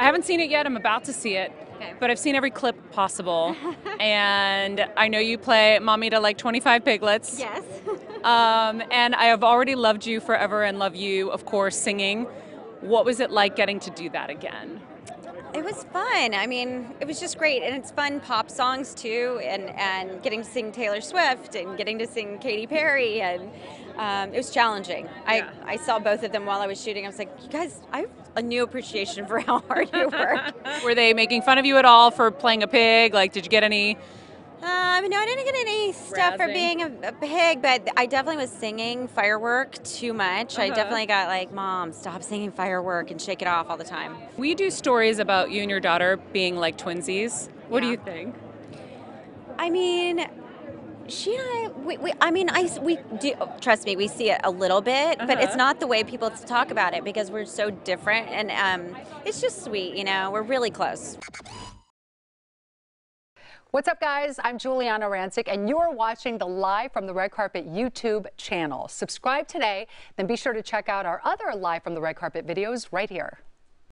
I haven't seen it yet. I'm about to see it. Okay. But I've seen every clip possible. and I know you play mommy to like 25 piglets. Yes. Um, and I have already loved you forever and love you, of course, singing. What was it like getting to do that again? It was fun. I mean, it was just great, and it's fun pop songs too, and and getting to sing Taylor Swift and getting to sing Katy Perry, and um, it was challenging. Yeah. I I saw both of them while I was shooting. I was like, you guys, I have a new appreciation for how hard you work. Were they making fun of you at all for playing a pig? Like, did you get any? Um, no, I didn't get any stuff for being a, a pig, but I definitely was singing firework too much. I Uh-huh. definitely got like, Mom, stop singing firework and shake it off all the time. We do stories about you and your daughter being like twinsies. What do you think? I mean, she and I, we, we I mean, I, we do, trust me, we see it a little bit, but it's Uh-huh. not the way people talk about it because we're so different. And um, it's just sweet, you know, we're really close. What's up, guys? I'm Giuliana Rancic, and you're watching the Live from the Red Carpet YouTube channel. Subscribe today, then be sure to check out our other Live from the Red Carpet videos right here.